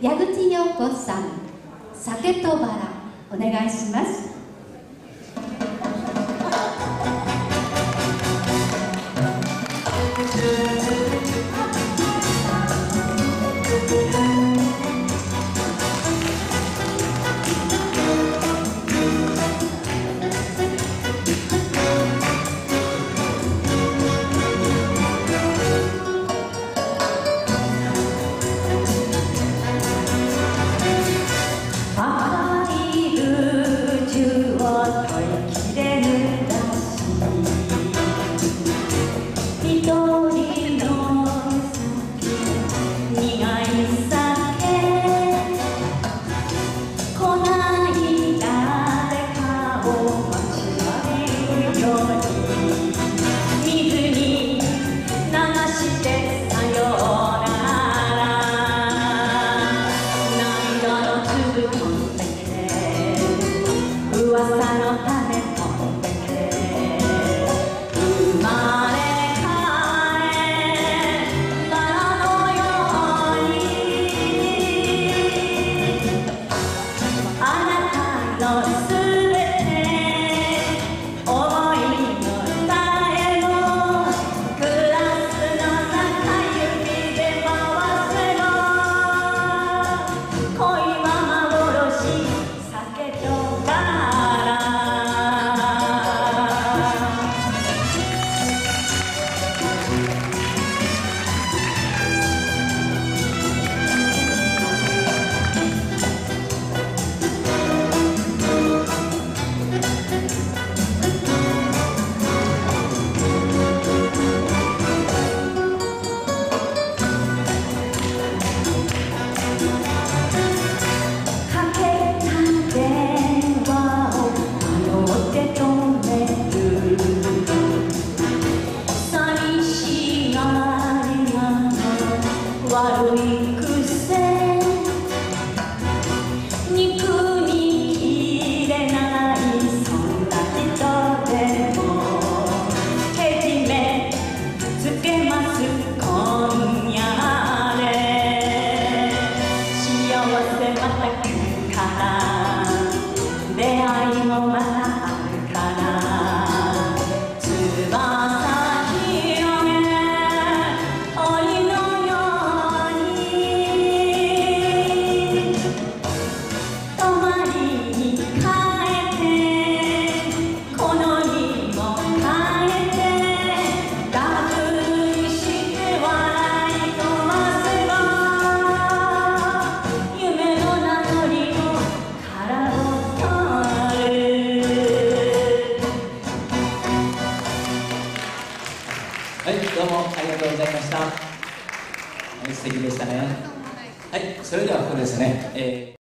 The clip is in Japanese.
矢口陽子さん酒とばらお願いします。bastante. 会いもどうもありがとうございました。素敵でしたね。はい、それではここですね。えー